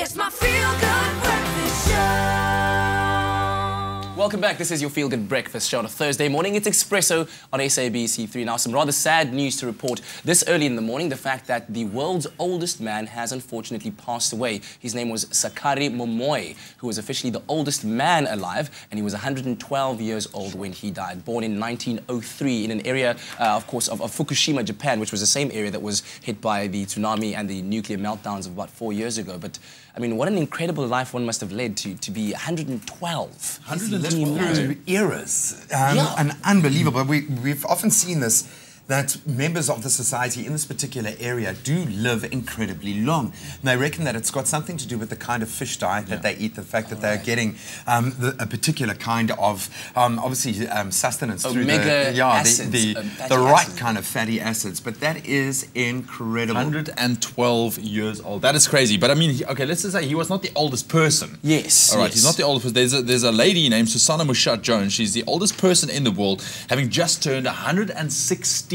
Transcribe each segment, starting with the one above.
It's my feel good Welcome back. This is your Feel Good Breakfast show on a Thursday morning. It's Expresso on SABC3. Now, some rather sad news to report this early in the morning. The fact that the world's oldest man has unfortunately passed away. His name was Sakari Momoi, who was officially the oldest man alive, and he was 112 years old when he died. Born in 1903 in an area, uh, of course, of, of Fukushima, Japan, which was the same area that was hit by the tsunami and the nuclear meltdowns of about four years ago. But, I mean, what an incredible life one must have led to, to be 112. 112 Through eras. Um, Yeah. And unbelievable. We, we've often seen this that members of the society in this particular area do live incredibly long. And they reckon that it's got something to do with the kind of fish diet that they eat, the fact that they're getting um, the, a particular kind of, um, obviously, um, sustenance through the, yeah, acids, the, um, the, the right acids. kind of fatty acids. But that is incredible. 112 years old. That is crazy. But I mean, he- okay, let's just say he was not the oldest person. Yes, All right, yes. he's not the oldest person. There's a, there's a lady named Susannah Mushatt Jones. She's the oldest person in the world, having just turned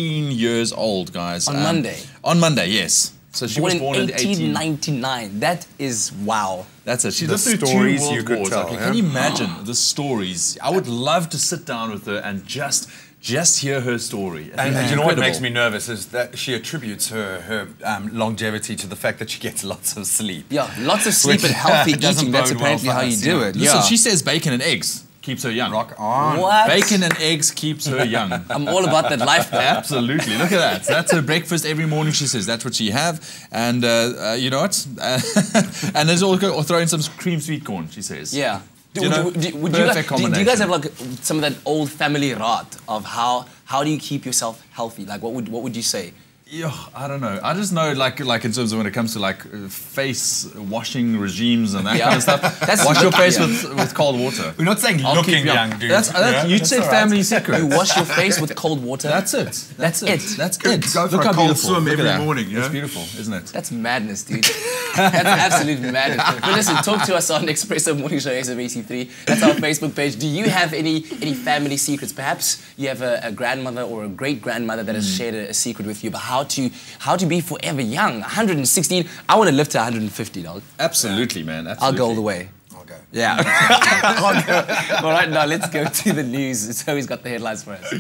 116 years old, guys. Um, On Monday? On Monday, yes. So she born was born in in 18. 1899. That is wow. That's it. She The lived through two stories world you could wars. tell, okay, yeah? Can you imagine the stories? I would love to sit down with her and just just hear her story. And, and you know what makes me nervous is that she attributes her, her um, longevity to the fact that she gets lots of sleep. Yeah, lots of sleep Which and healthy doesn't eating. That's bode well apparently how you do it. Listen, yeah. she says bacon and eggs keeps her young. Rock on. what? Bacon and eggs keeps her young. I'm all about that life. though. Absolutely. Look at that. That's her breakfast every morning. She says that's what she have, and uh, uh, you know what? and there's also or throw in some cream sweet corn. She says. Yeah. Do, You know, would, you, would, you, perfect guys, do, do you guys have like some of that old family rot of how how do you keep yourself healthy? Like what would what would you say? Yeah, I don't know. I just know, like, like in terms of when it comes to like face washing regimes and that Yeah. kind of stuff. That's Wash your face yeah. with, with cold water. We're not saying I'll looking young, dude. That's, that's Yeah? you'd That's say right. family secret. You wash your face with cold water. That's it. That's it. it. That's Go- it. go for Look a how cold beautiful. swim Look every morning, yeah? It's beautiful, isn't it? That's madness, dude. That's absolute madness. But listen, talk to us on Expresso Morning Show SABC3. That's our Facebook page. Do you have any any family secrets? Perhaps you have a, a grandmother or a great grandmother that has Hmm. shared a, a secret with you about how to how to be forever young. 116. I want to live to 150, dog. Absolutely, man. Absolutely. I'll go all the way. I'll go. Yeah. I'll go. All right, now let's go to the news. So he's got the headlines for us.